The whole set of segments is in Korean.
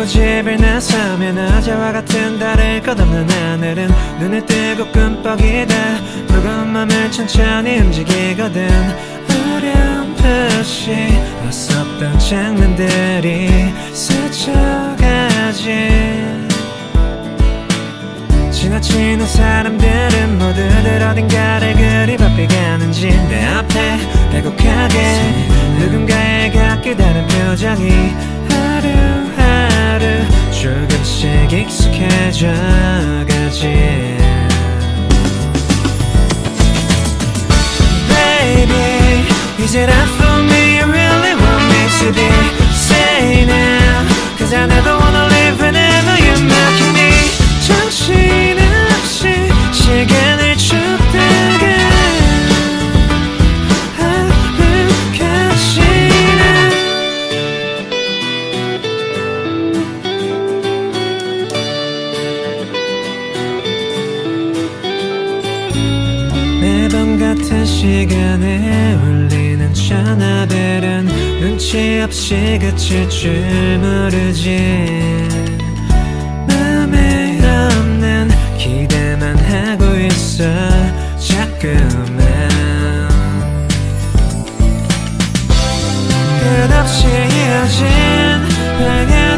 열고 집을 나서면 어제와 같은 달을 끝없는 하늘은 눈을 뜨고 끔뻑이다. 붉은 맘을 천천히 움직이거든. 어렴풋이 없었던 장면들이 스쳐가지. 지나치는 사람들은 모두들 어딘가를 그리 바삐 가는지 내 앞에 배곡하게. 누군가의 깨달은 표정이 가지 Baby it up 같은 시간에 울리는 전화벨은 눈치 없이 그칠 줄 모르지. 맘에 없는 기대만 하고 있어 자꾸만. 끝없이 이어진 방한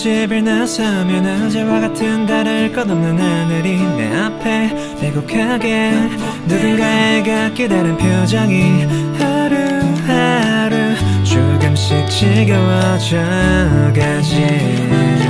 집을 나서면 어제와 같은 달을 끝없는 하늘이 내 앞에 배곡하게 누군가의 깨달은 표정이 하루하루 조금씩 지겨워져 가지